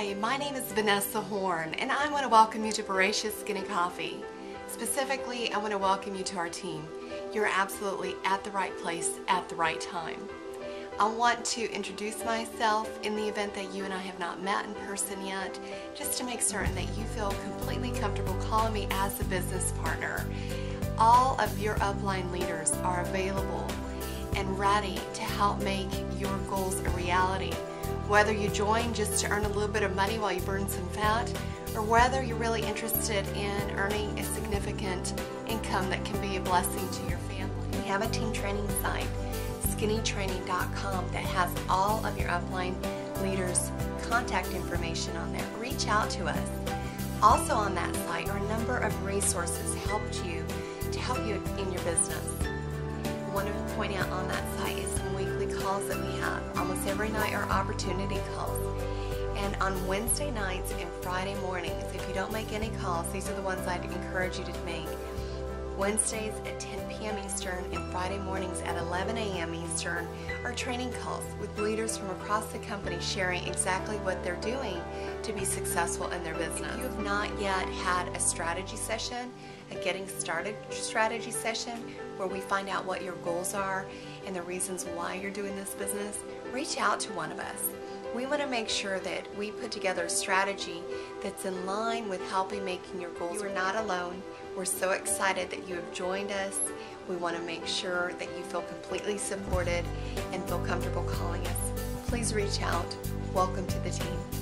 Hi, my name is Vanessa Horn, and I want to welcome you to Boresha Skinny Coffee. Specifically, I want to welcome you to our team. You're absolutely at the right place at the right time. I want to introduce myself in the event that you and I have not met in person yet, just to make certain that you feel completely comfortable calling me as a business partner. All of your upline leaders are available and ready to help make your goals a reality. Whether you join just to earn a little bit of money while you burn some fat, or whether you're really interested in earning a significant income that can be a blessing to your family. We have a team training site, skinnytraining.com, that has all of your upline leaders' contact information on there. Reach out to us. Also on that site are a number of resources helped you to help you in your business. I want to point out on that site is some weekly calls that we have. Every night are opportunity calls. And on Wednesday nights and Friday mornings, if you don't make any calls, these are the ones I'd encourage you to make. Wednesdays at 10 p.m. Eastern and Friday mornings at 11 a.m. Eastern are training calls with leaders from across the company sharing exactly what they're doing to be successful in their business. If you have not yet had a strategy session, a getting started strategy session where we find out what your goals are and the reasons why you're doing this business, reach out to one of us. We want to make sure that we put together a strategy that's in line with helping making your goals. You are not alone. We're so excited that you have joined us. We want to make sure that you feel completely supported and feel comfortable calling us. Please reach out. Welcome to the team.